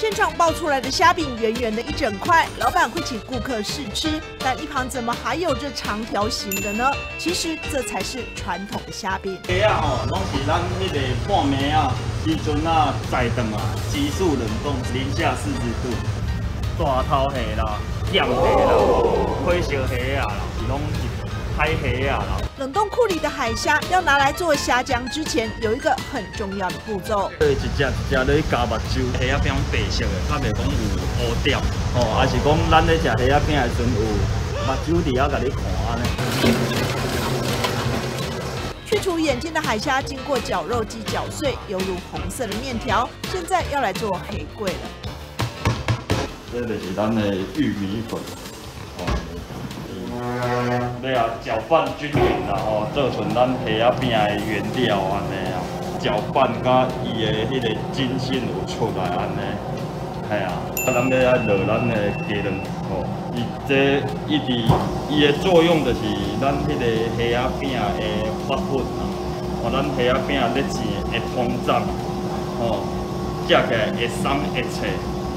现场爆出来的虾饼圆圆的一整块，老板会请顾客试吃，但一旁怎么还有这长条形的呢？其实这才是传统的虾饼。虾啊吼，拢是咱迄个半暝啊，时阵啊在冻啊，急速冷冻，零下四十度，大头虾啦，咸虾啦，灰烧虾啊，是拢冷冻库里的海虾要拿来做虾浆之前，有一个很重要的步骤。一只一只咧加目睭，虾仔饼白色的，较袂讲有乌掉，哦，还是讲咱咧食虾仔饼的时阵有目睭伫遐甲你看安尼。去除眼睛的海虾经过绞肉机绞碎，犹如红色的面条。现在要来做黑桂了。这就是咱的玉米粉，哦，对啊，搅拌均匀啦，吼，做成咱虾仔饼的原料安尼啊，搅拌甲伊的迄个筋性有出来安尼，系啊，啊，咱要爱落咱的鸡卵，吼，伊这一直伊的作用就是咱迄个虾仔饼的发粉啊，哦，咱虾仔饼咧煎会膨胀，吼，食起来会松会脆。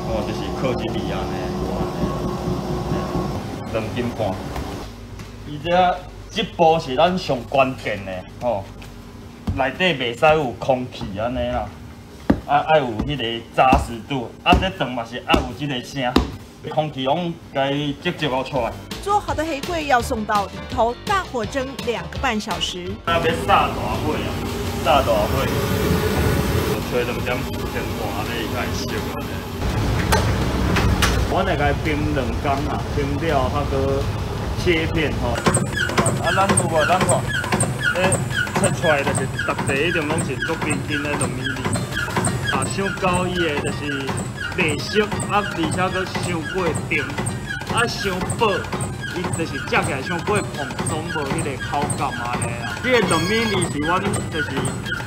哦，就是靠一味安尼，两斤半。伊这这步是咱上关键的，吼，内底袂使有空气安尼啦，啊爱有迄个扎实度，啊这顿嘛是爱有即个声，空气拢该接接好出来。做好的黑桂要送到里头，大火蒸两个半小时。啊，要炸大火啊，炸大火，吹两点四点半安尼才会熟安尼。我来个冰两工啊，冰了，它个切片吼。啊，咱有无？咱看，诶，切出来就是逐地一定拢是足冰冰的糯米粒。啊，伤高伊的就是白色，啊，而且佫伤过冰，啊，伤薄，伊就是食起来伤过蓬松，无迄个口感安尼啊。这个糯米粒是阮就是，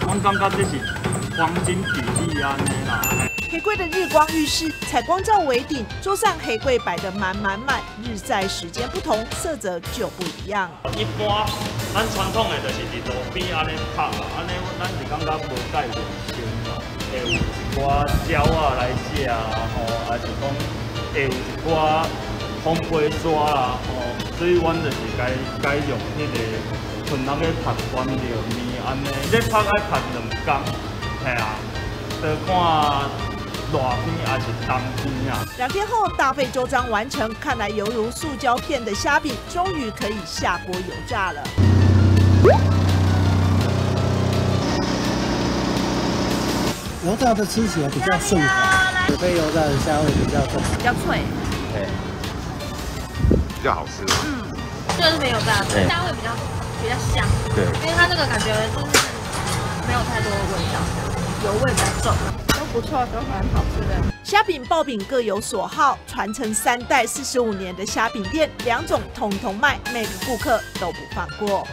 阮感觉这是黄金比例安尼啦。黑柜的日光浴室，采光罩为顶，桌上黑柜摆得满满满。日晒时间不同，色泽就不一样。一般咱传统的就是伫路边安尼拍啦，安尼咱是感觉无介卫生啦。会有一寡鸟啊来食啊，吼，还是讲会有一寡风飞沙啦，吼，所以阮就是该该用迄个纯那个拍原料面安尼，你拍爱拍两工，系啊，得看。两天后大费周章完成，看来犹如塑胶片的虾饼终于可以下锅油炸了。油炸的吃起来比较顺滑，非油炸的虾味比较重，比较脆，对，比较好吃。嗯，这个是没有炸的，虾味比较比较香。对，因为它这个感觉就是没有太多的味道，油味比较重。不错，都很好吃的。虾饼、爆饼各有所好，传承三代四十五年的虾饼店，两种统统卖，每个顾客都不放过。